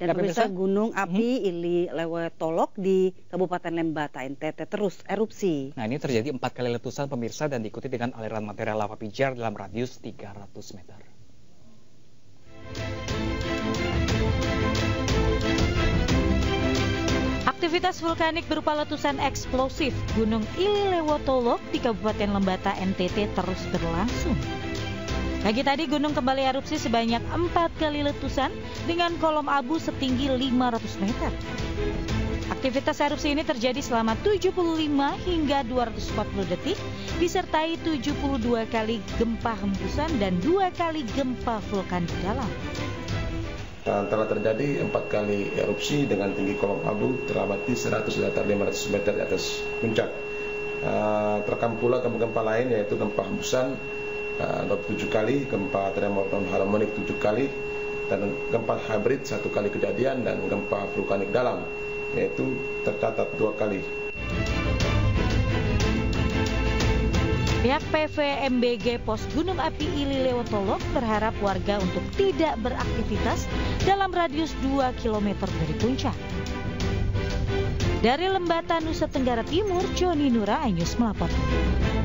Dan pemirsa Gunung Api hmm. Ili Lewetolok di Kabupaten Lembata NTT terus erupsi. Nah ini terjadi empat kali letusan pemirsa dan diikuti dengan aliran material lava pijar dalam radius 300 meter. Aktivitas vulkanik berupa letusan eksplosif Gunung Ili Lewotolok di Kabupaten Lembata NTT terus berlangsung. Pagi tadi gunung kembali erupsi sebanyak empat kali letusan dengan kolom abu setinggi 500 meter. Aktivitas erupsi ini terjadi selama 75 hingga 240 detik, disertai 72 kali gempa hembusan dan dua kali gempa vulkan di dalam. Telah terjadi empat kali erupsi dengan tinggi kolom abu teramati 100 datar 500 meter di atas puncak. Uh, terekam pula gempa-gempa lain yaitu gempa hembusan uh, 27 kali, gempa tremor non harmonik 7 kali, dan gempa hybrid satu kali kejadian dan gempa vulkanik dalam yaitu tercatat dua kali. Pihak PVMBG Pos Gunung Api Ili Lewotolok berharap warga untuk tidak beraktivitas dalam radius 2 km dari puncak. Dari Lembata, Nusa Tenggara Timur, Joni Nura Ayus melaporkan.